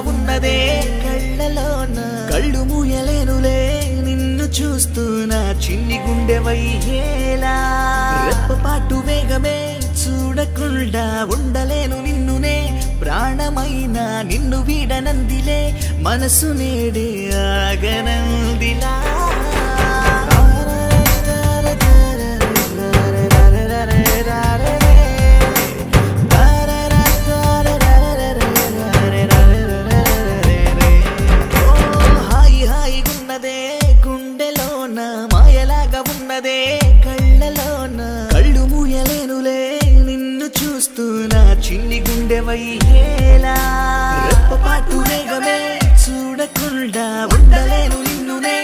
ఉన్నదే కళ్ళలోన? కళ్ళు మూయలేనులే నిన్ను చూస్తూ నా చిన్ని గుండె వయ్యేలా. రెప్పపాటు వేగమే చూడకుండా ఉండలేను నిన్నునే. ప్రాణమైన నిన్ను వీడనందిలే. మనసు నేడే ఆగనందిలా ఉన్నదే కళ్ళలోన. కళ్ళు ముయలేనులే నిన్ను చూస్తూ నా చిన్ని గుండె వయ్యేలా. పాటు వేగమే చూడకుండా ఉండలేను నిన్నునే.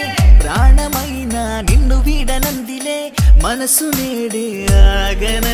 ప్రాణమైన నిన్ను వీడనందిలే మనసు నేడే ఆగన